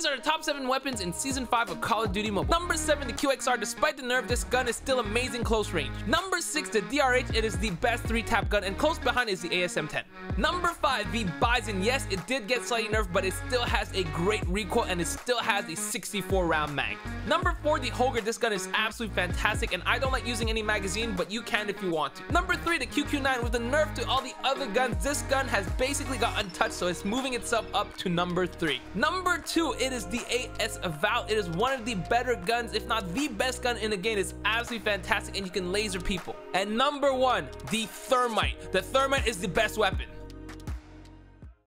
These are the top 7 weapons in Season 5 of Call of Duty Mobile. Number 7, the QXR. Despite the nerf, this gun is still amazing close range. Number 6, the DRH. It is the best 3-tap gun, and close behind is the ASM-10. Number 5, the Bizon. Yes, it did get slightly nerfed, but it still has a great recoil, and it still has a 64 round mag. Number 4, the Holger. This gun is absolutely fantastic, and I don't like using any magazine, but you can if you want to. Number 3, the QQ9. With the nerf to all the other guns, this gun has basically got untouched, so it's moving itself up to number 3. Number 2, it is the AS Val. It is one of the better guns, if not the best gun in the game. It's absolutely fantastic, and you can laser people. And number 1, the Thermite. The Thermite is the best weapon.